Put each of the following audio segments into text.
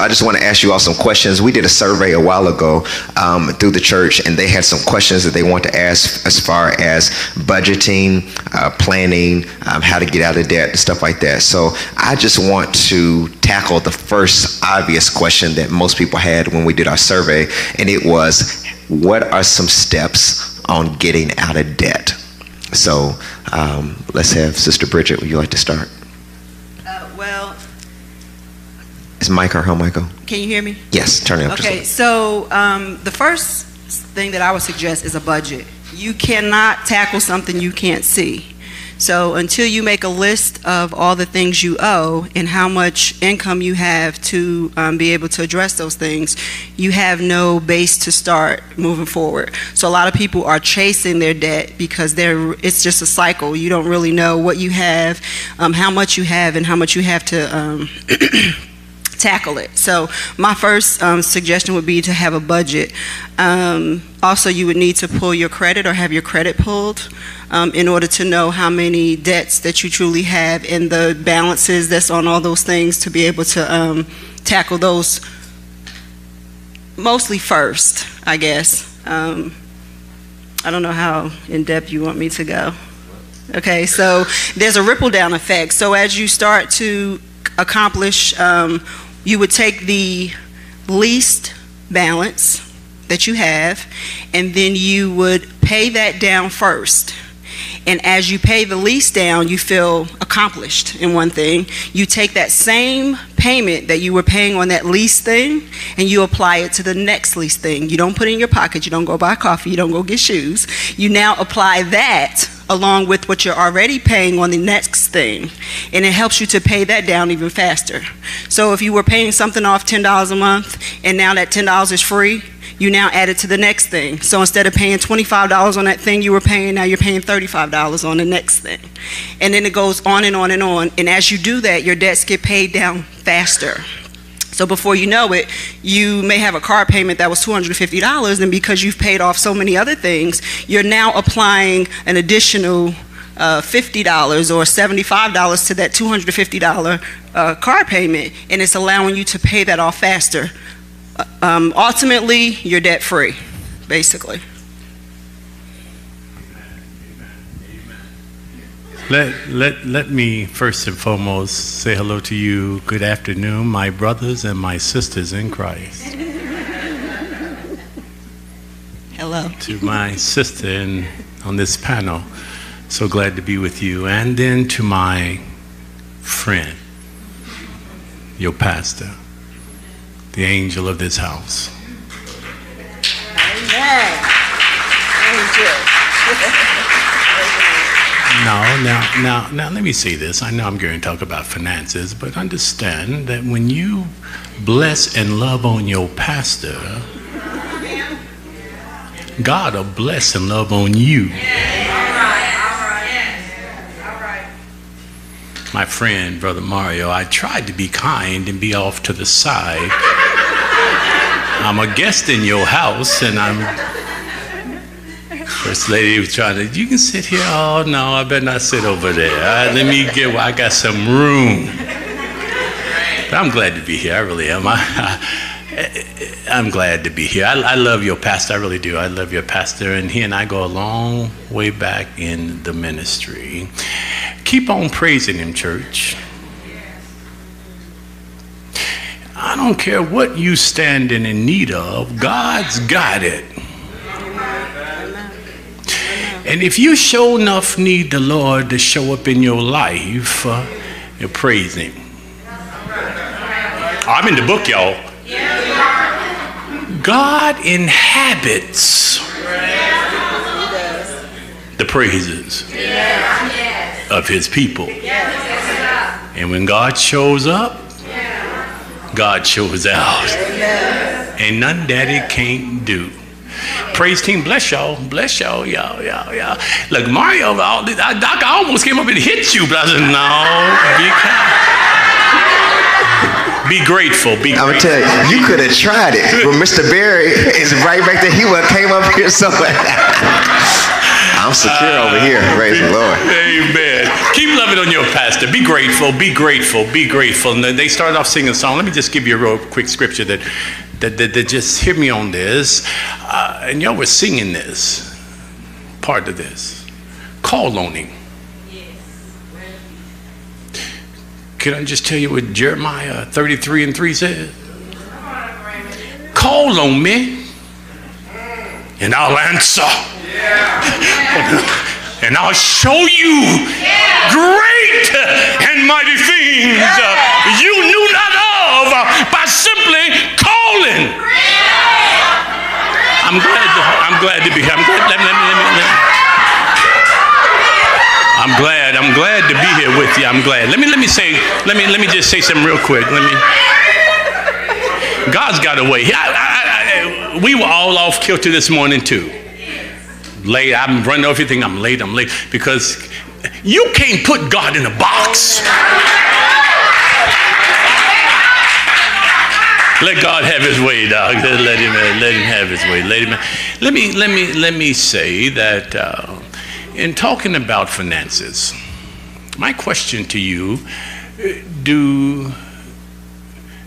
I just want to ask you all some questions. We did a survey a while ago um, through the church, and they had some questions that they want to ask as far as budgeting, uh, planning, um, how to get out of debt, and stuff like that. So I just want to tackle the first obvious question that most people had when we did our survey, and it was, what are some steps on getting out of debt? So um, let's have Sister Bridgette. Would you like to start? Uh, well, Is Mike or home, Michael? can you hear me? Yes, turn it up. Okay, so um, the first thing that I would suggest is a budget. You cannot tackle something you can't see. So until you make a list of all the things you owe and how much income you have to um, be able to address those things, you have no base to start moving forward. So a lot of people are chasing their debt because they're it's just a cycle. You don't really know what you have, um, how much you have, and how much you have to. Tackle it. So my first um, suggestion would be to have a budget. Um, also, you would need to pull your credit or have your credit pulled um, in order to know how many debts that you truly have and the balances that's on all those things to be able to um, tackle those mostly first, I guess. Um, I don't know how in depth you want me to go. Okay, so there's a ripple down effect. So as you start to accomplish, um, you would take the least balance that you have, and then you would pay that down first. And as you pay the lease down, you feel accomplished in one thing. You take that same payment that you were paying on that lease thing and you apply it to the next lease thing. You don't put it in your pocket, you don't go buy coffee, you don't go get shoes. You now apply that along with what you're already paying on the next thing. And it helps you to pay that down even faster. So if you were paying something off $10 a month and now that $10 is free, you now add it to the next thing. So instead of paying $25 on that thing you were paying, now you're paying $35 on the next thing. And then it goes on and on and on. And as you do that, your debts get paid down faster. So before you know it, you may have a car payment that was $250, and because you've paid off so many other things, you're now applying an additional uh, $50 or $75 to that $250 uh, car payment, and it's allowing you to pay that off faster. Uh, Um, ultimately, you're debt free, basically. Let, let, let me first and foremost say hello to you. Good afternoon, my brothers and my sisters in Christ. Hello. to my sister in, on this panel, so glad to be with you. And then to my friend, your pastor, the angel of this house. No, now, now, now, let me say this. I know I'm going to talk about finances, but understand that when you bless and love on your pastor, God will bless and love on you. My friend, Brother Mario, I tried to be kind and be off to the side. I'm a guest in your house, and I'm First lady was trying to, you can sit here. Oh, no, I better not sit over there. Let me get, I got some room. But I'm glad to be here. I really am. I, I'm glad to be here. I, I love your pastor. I really do. I love your pastor. And he and I go a long way back in the ministry. Keep on praising him, church. I don't care what you standing in need of, God's got it. And if you show enough need the Lord to show up in your life, uh, you praise Him. I'm in the book, y'all. God inhabits the praises of His people. And when God shows up, God shows out. And that He can't do. Praise team, bless y'all, bless y'all, y'all, y'all, y'all. Look, Mario, this- I, Doc, I almost came up and hit you, but I said, no, be. Be grateful, be I'm gonna tell you, you could have tried it, but Mr. Barry is right back there. He would came up here somewhere. I'm secure over uh, here. Praise the Lord. Amen, Keep loving on your pastor. Be grateful. Be grateful. Be grateful. And they started off singing a song. Let me just give you a real quick scripture that, that, that, that just hit me on this. Uh, and y'all were singing this, part of this. Call on him. Can I just tell you what Jeremiah 33 and 3 says? Call on me, and I'll answer. and I'll show you great and mighty things you knew not of by simply calling. I'm glad. To, I'm glad to be here. I'm glad. Let me, let me, let me, I'm glad. I'm glad to be here with you. I'm glad. Let me let me say. Let me let me just say something real quick. Let me. God's got a way. I, I, I, we were all off kilter this morning too. Late. I'm running over everything. I'm late. I'm late because you can't put God in a box. Let God have His way, dog. Let him, let him have His way. Let him. Let me, let me, let me say that uh, in talking about finances, my question to you: Do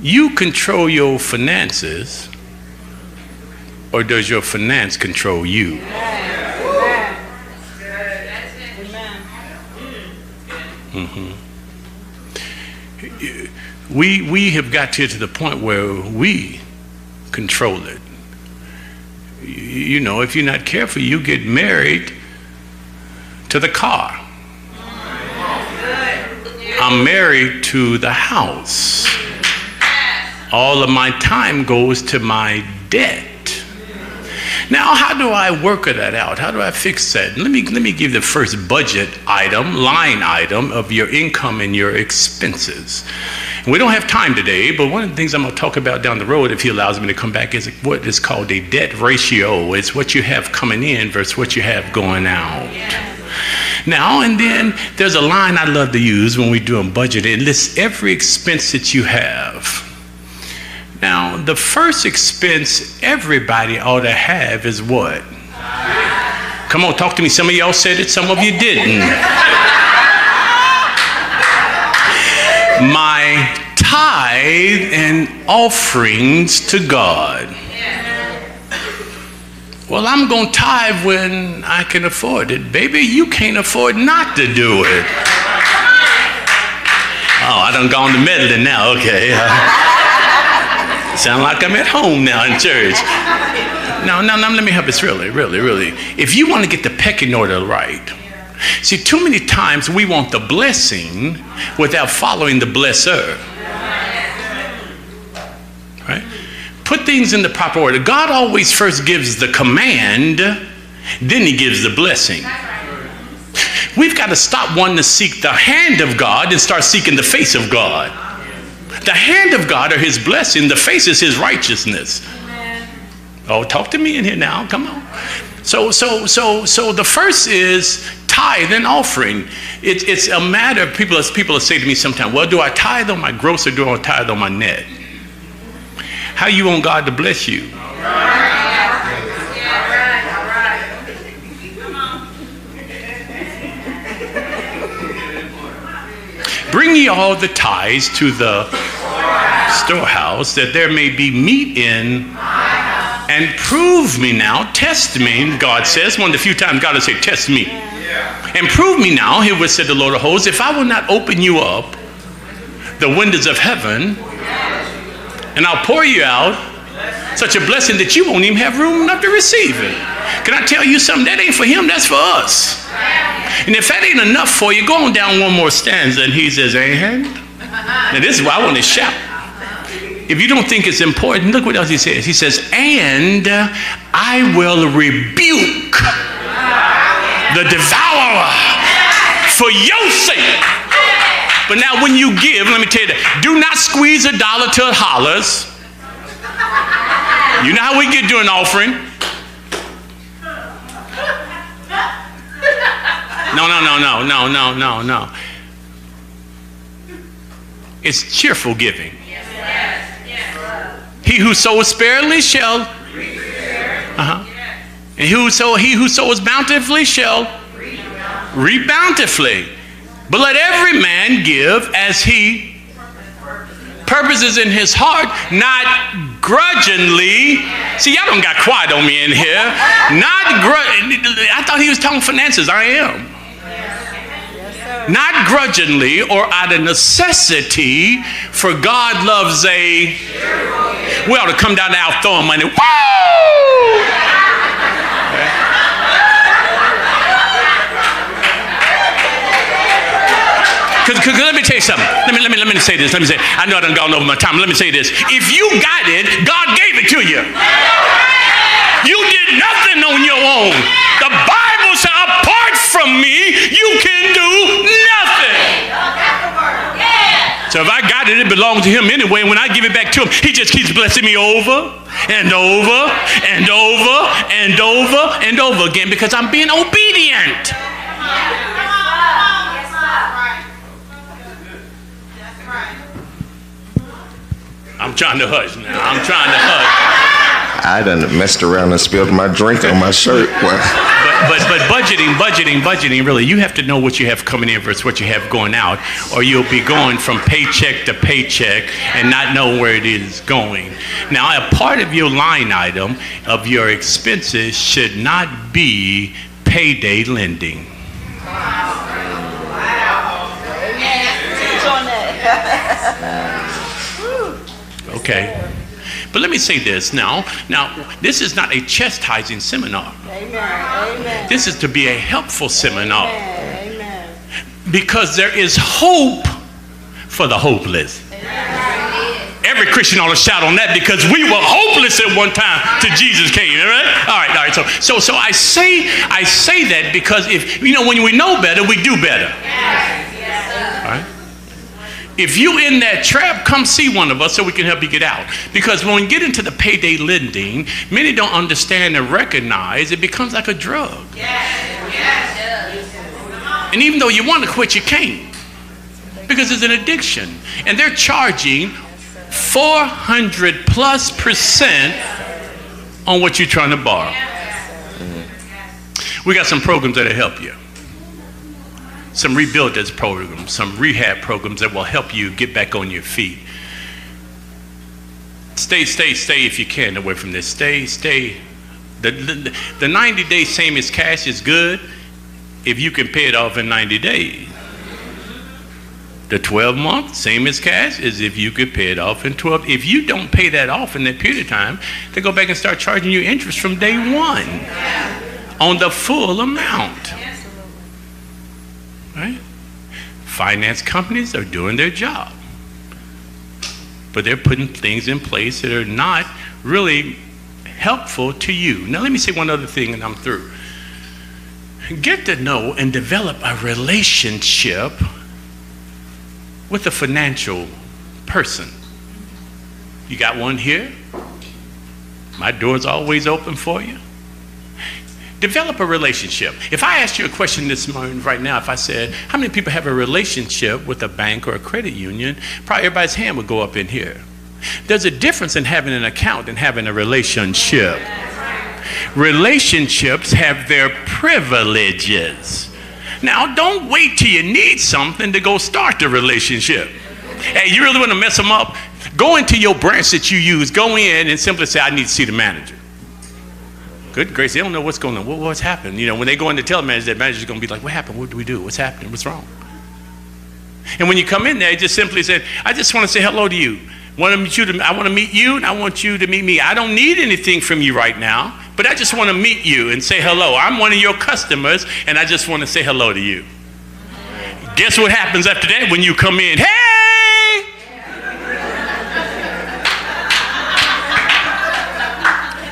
you control your finances, or does your finance control you? Mm-hmm. We, we have got here to the point where we control it. You know, if you're not careful, you get married to the car. I'm married to the house. All of my time goes to my debt. Now, how do I work that out? How do I fix that? Let me, let me give the first budget item, line item of your income and your expenses. We don't have time today, but one of the things I'm going to talk about down the road, if he allows me to come back, is what is called a debt ratio. It's what you have coming in versus what you have going out. Now and then, there's a line I love to use when we're doing budget. It lists every expense that you have. Now, the first expense everybody ought to have is what? Come on, talk to me. Some of y'all said it, some of you didn't. My tithe and offerings to God. Well, I'm going to tithe when I can afford it. Baby, you can't afford not to do it. Oh, I done gone to meddling now. Okay. Sound like I'm at home now in church. No, no, no, let me help us really, really, really. If you want to get the pecking order right, see, too many times we want the blessing without following the blesser. Right? Put things in the proper order. God always first gives the command, then he gives the blessing. We've got to stop wanting to seek the hand of God and start seeking the face of God. The hand of God or his blessing, the face is his righteousness. Amen. Oh, talk to me in here now. Come on. So, so, so, so the first is tithe and offering. It, it's a matter of people, as people say to me sometimes, well, do I tithe on my gross or do I tithe on my net? How you want God to bless you? Bring ye all the tithes to the storehouse, that there may be meat in, and prove me now, test me, God says. One of the few times God will say, Test me. And prove me now, here would said the Lord of hosts, if I will not open you up the windows of heaven, and I'll pour you out such a blessing that you won't even have room enough to receive it. Can I tell you something? That ain't for him, that's for us. And if that ain't enough for you, go on down one more stanza and he says, And now this is why I want to shout. If you don't think it's important, look what else he says. He says, And I will rebuke the devourer for your sake. But now, when you give, let me tell you that, do not squeeze a dollar till it hollers. You know how we get doing offering? No, no, no, no, no, no, no, no. It's cheerful giving. He who sows sparingly shall. Uh-huh. And who so he who sows bountifully shall reap bountifully. But let every man give as he purposes in his heart, not grudgingly. See, y'all don't got quiet on me in here. Not grudgingly. I thought he was talking finances. I am. Not grudgingly or out of necessity, for God loves a. We ought to come down now throwing money. Woo! Because let me tell you something. Let me, let, me, let me say this. Let me say, I know I done gone over my time. Let me say this. If you got it, God gave it to you. You did nothing on your own. The Bible says, apart from me, you can do nothing. It belongs to him anyway. When I give it back to him, he just keeps blessing me over and over and over and over and over again because I'm being obedient. I'm trying to hush now. I'm trying to hush. I done messed around and spilled my drink on my shirt. But, but, budgeting, budgeting, budgeting, really, you have to know what you have coming in versus what you have going out, or you'll be going from paycheck to paycheck and not know where it is going. Now, a part of your line item of your expenses should not be payday lending. Wow. Wow. Okay. But let me say this now. Now, this is not a chastising seminar. Amen. Amen. This is to be a helpful seminar. Amen. Because there is hope for the hopeless. Every Christian ought to shout on that because we were hopeless at one time till Jesus came. All right, all right, all right. So, so, so I say, I say that because if you know when we know better, we do better. Yes. If you in that trap, come see one of us so we can help you get out. Because when we get into the payday lending, many don't understand and recognize it becomes like a drug. Yes, yes. And even though you want to quit, you can't. Because it's an addiction. And they're charging 400 plus percent on what you're trying to borrow. We got some programs that'll help you some rebuilders programs, some rehab programs that will help you get back on your feet. Stay, stay, stay if you can away from this. Stay, stay. The, the, the 90 day same as cash is good if you can pay it off in 90 days. The 12 month, same as cash, is if you could pay it off in 12. If you don't pay that off in that period of time, they go back and start charging you interest from day one on the full amount. Finance companies are doing their job. But they're putting things in place that are not really helpful to you. Now, let me say one other thing and I'm through. Get to know and develop a relationship with a financial person. You got one here? My door's always open for you. Develop a relationship. If I asked you a question this morning, right now, if I said, How many people have a relationship with a bank or a credit union? Probably everybody's hand would go up in here. There's a difference in having an account and having a relationship. Relationships have their privileges. Now, don't wait till you need something to go start the relationship. Hey, you really want to mess them up? Go into your branch that you use, go in and simply say, I need to see the manager good grace, they don't know what's going on. What, what's happened? You know, when they go in to tell the manager, the manager's going to be like, what happened? What do we do? What's happening? What's wrong? And when you come in there, they just simply said, I just want to say hello to you. Want you I want to meet you and I want you to meet me. I don't need anything from you right now, but I just want to meet you and say hello. I'm one of your customers and I just want to say hello to you. Guess what happens after that when you come in? Hey!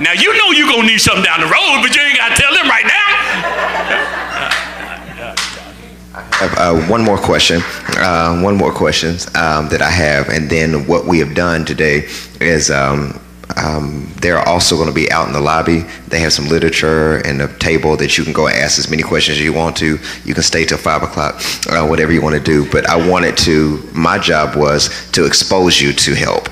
Now you know you're gonna need something down the road, but you ain't gotta tell them right now. Uh, one more question. Uh, one more question um, that I have, and then what we have done today is um, um, they're also going to be out in the lobby. They have some literature and a table that you can go ask as many questions as you want to. You can stay till five o'clock, uh, whatever you want to do. But I wanted to. My job was to expose you to help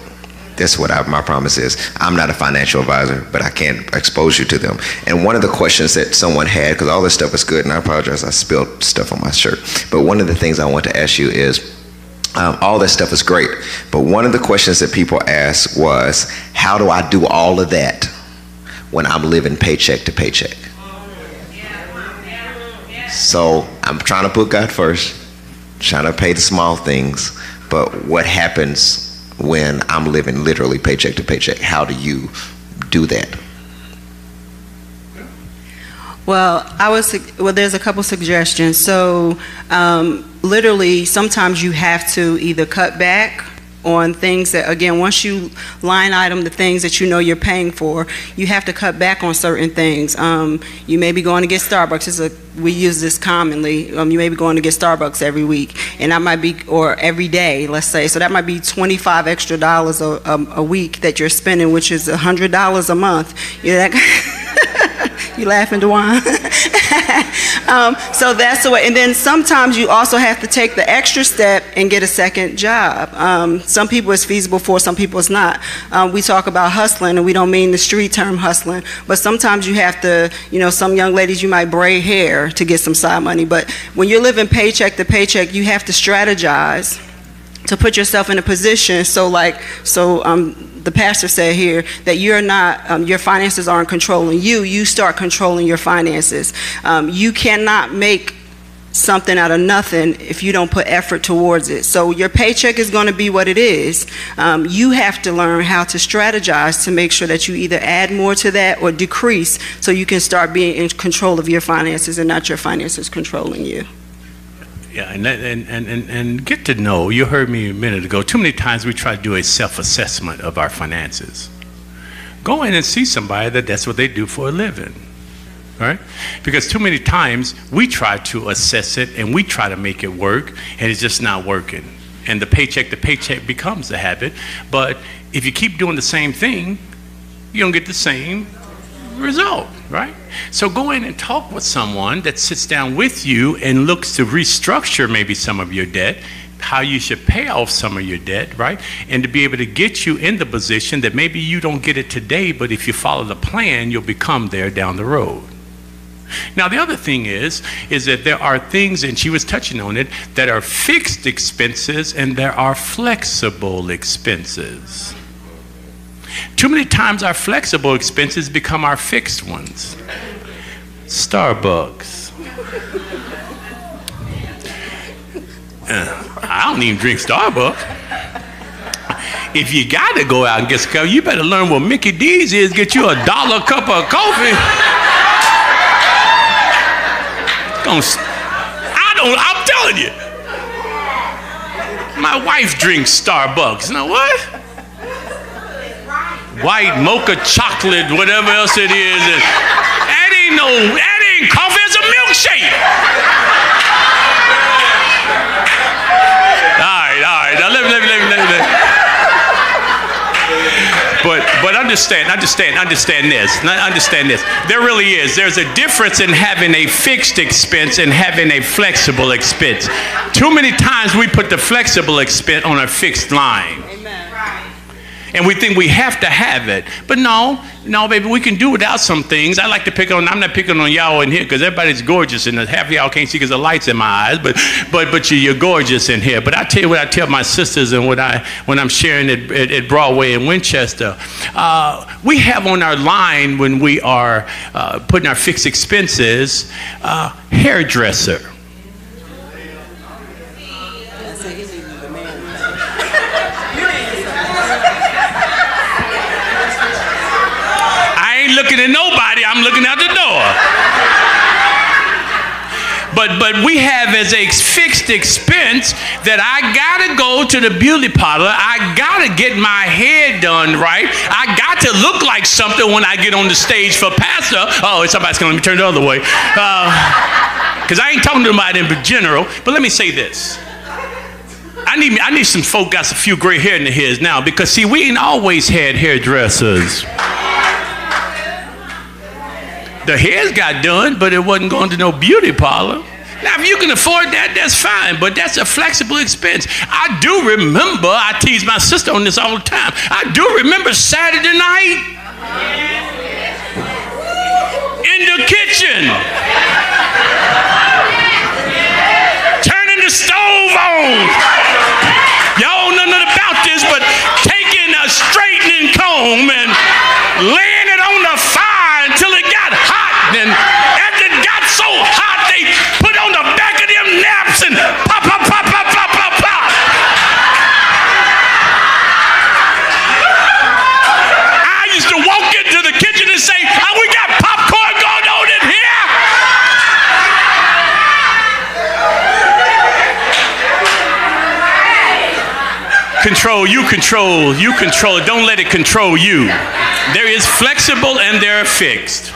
That's what I, my promise is. I'm not a financial advisor, but I can expose you to them. And one of the questions that someone had, because all this stuff is good, and I apologize, I spilled stuff on my shirt. But one of the things I want to ask you is, um, all that stuff is great, but one of the questions that people asked was, how do I do all of that when I'm living paycheck to paycheck? So I'm trying to put God first, trying to pay the small things, but what happens when I'm living literally paycheck to paycheck? How do you do that? Well, I was well. There's a couple suggestions. So, um, literally, sometimes you have to either cut back on things that, again, once you line item the things that you know you're paying for, you have to cut back on certain things. Um, you may be going to get Starbucks. It's a, we use this commonly. Um, you may be going to get Starbucks every week, and that might be, or every day, let's say. So that might be 25 extra dollars a, a, a week that you're spending, which is $100 a month. You know, that, you laughing, Dewan? um, so that's the way. And then sometimes you also have to take the extra step and get a second job. Um, some people it's feasible for, some people it's not. Um, we talk about hustling, and we don't mean the street term hustling, but sometimes you have to, you know, some young ladies you might braid hair to get some side money. But when you're living paycheck to paycheck, you have to strategize to put yourself in a position so like so um, the pastor said here that you're not um, your finances aren't controlling you you start controlling your finances. Um, you cannot make something out of nothing if you don't put effort towards it. So your paycheck is going to be what it is. Um, you have to learn how to strategize to make sure that you either add more to that or decrease so you can start being in control of your finances and not your finances controlling you yeah, and, and, and, and, get to know, you heard me a minute ago, too many times we try to do a self-assessment of our finances. Go in and see somebody that that's what they do for a living, right? Because too many times we try to assess it and we try to make it work and it's just not working. And the paycheck the paycheck becomes a habit. But if you keep doing the same thing, you don't get the same result, right? So go in and talk with someone that sits down with you and looks to restructure maybe some of your debt, how you should pay off some of your debt, right? And to be able to get you in the position that maybe you don't get it today, but if you follow the plan, you'll become there down the road. Now the other thing is is that there are things and she was touching on it that are fixed expenses and there are flexible expenses. Too many times our flexible expenses become our fixed ones. Starbucks. Uh, I don't even drink Starbucks. If you got to go out and get some you better learn what Mickey D's is. Get you a dollar cup of coffee. I don't, I'm telling you. My wife drinks Starbucks. Know what? White mocha chocolate, whatever else it is. That ain't no, that ain't coffee, it's a milkshake. all right, all right. Now let me, let me, let me, let me. But, but understand, understand, understand this. Understand this. There really is. There's a difference in having a fixed expense and having a flexible expense. Too many times we put the flexible expense on a fixed line and we think we have to have it. But no, no, baby, we can do without some things. I like to pick on. I'm not picking on y'all in here because everybody's gorgeous, and half of y'all can't see because the lights in my eyes. But, but, but you, are gorgeous in here. But I tell you what I tell my sisters, and what I when I'm sharing at, at, at Broadway in Winchester, uh, we have on our line when we are uh, putting our fixed expenses, uh, hairdresser. Looking at nobody, I'm looking out the door. But, but we have as a fixed expense that I gotta go to the beauty parlor. I gotta get my hair done right. I got to look like something when I get on the stage for pastor. Oh, somebody's gonna let me turn the other way. Because uh, I ain't talking to anybody in general. But let me say this. I need, I need some folk got a few gray hair in their heads now because see, we ain't always had hairdressers. The hairs got done, but it wasn't going to no beauty parlor. Now, if you can afford that, that's fine, but that's a flexible expense. I do remember, I tease my sister on this all the time. I do remember Saturday night in the kitchen, turning the stove on. Y'all know nothing about this, but taking a straightening comb and laying it on the fire until it got hot. And it got so hot, they put on the back of them naps and pop, pop, pop, pop, pop, pop, pop. I used to walk into the kitchen and say, oh, we got popcorn going on in here. Control, you control, you control. Don't let it control you. There is flexible and there are fixed.